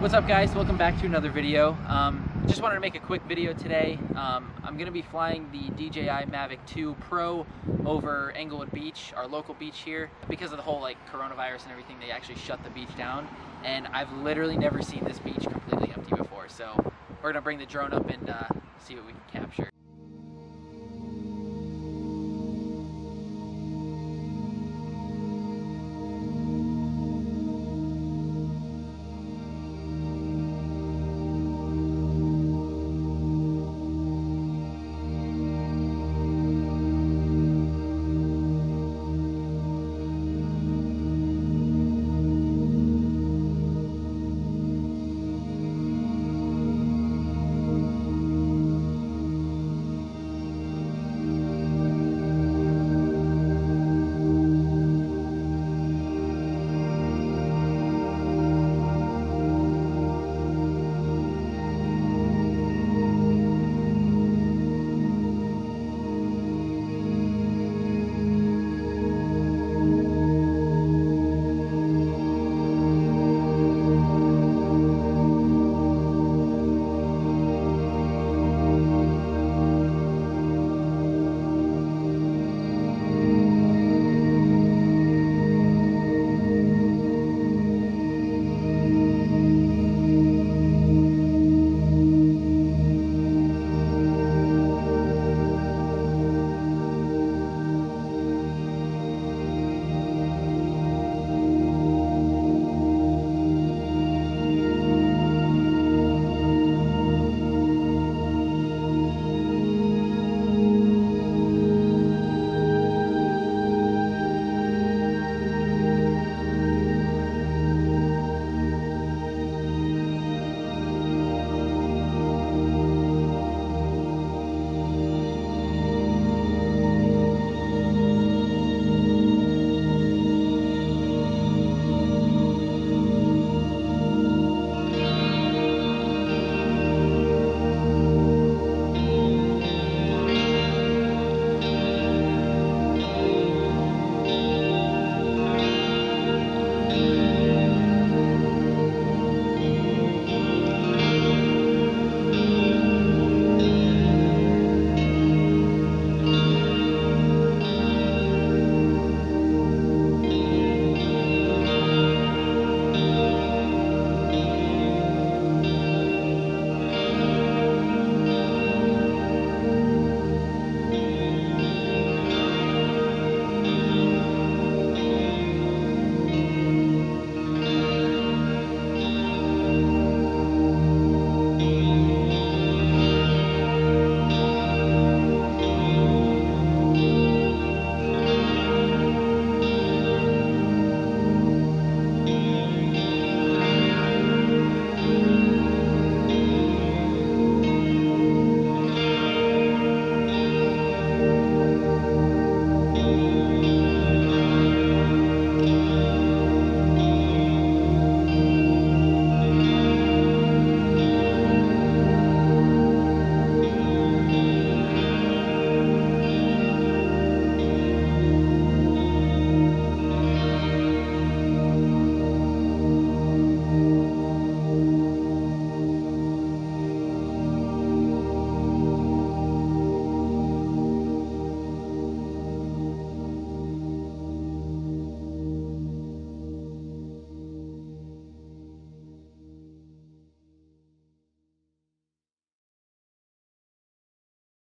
What's up guys? Welcome back to another video. Um, just wanted to make a quick video today. Um, I'm going to be flying the DJI Mavic 2 Pro over Englewood Beach, our local beach here. Because of the whole like coronavirus and everything, they actually shut the beach down. And I've literally never seen this beach completely empty before. So we're going to bring the drone up and uh, see what we can capture.